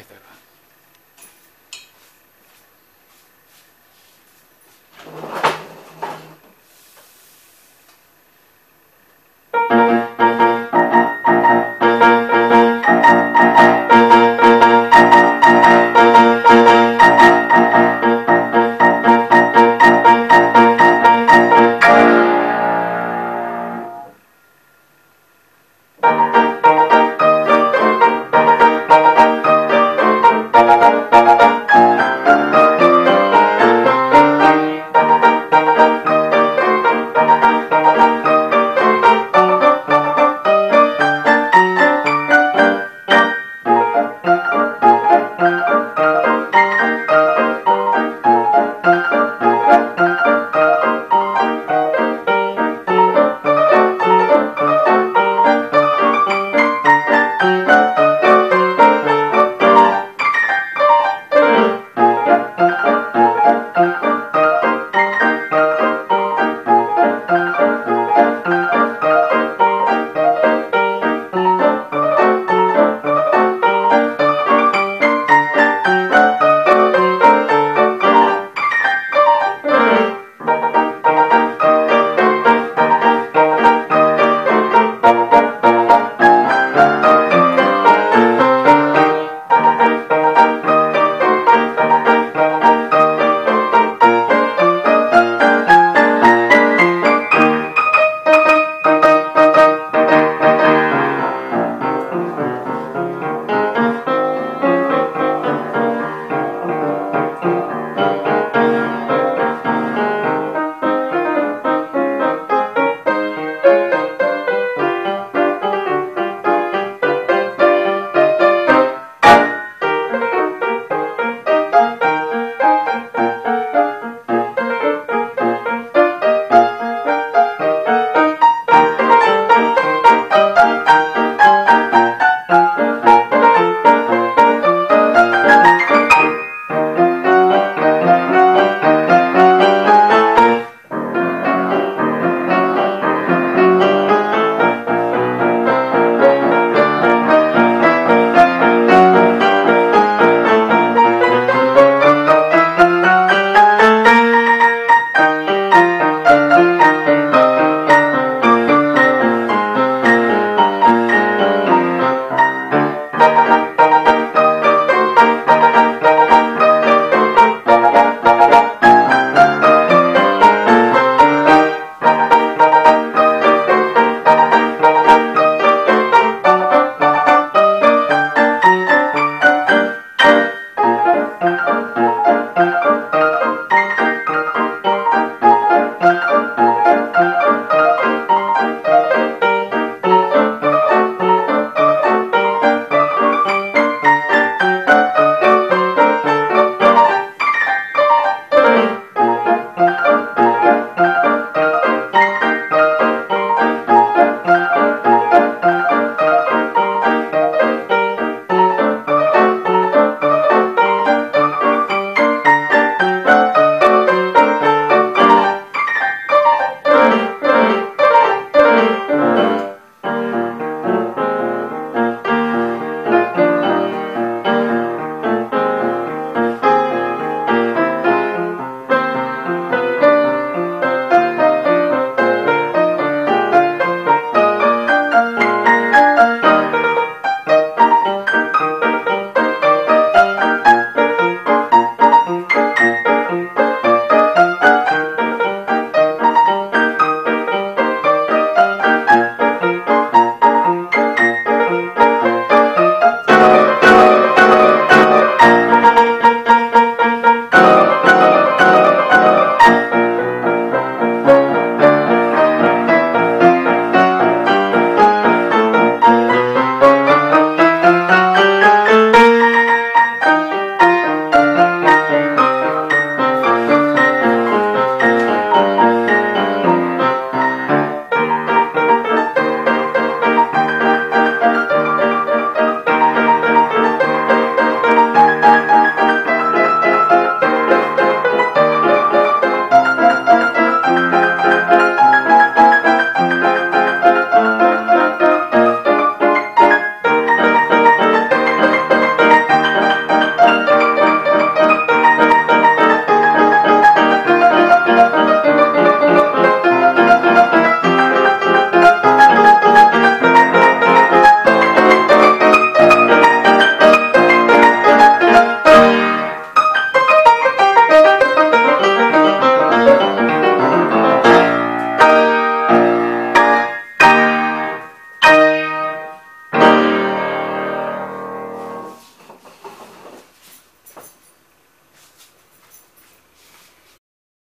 Ahí está.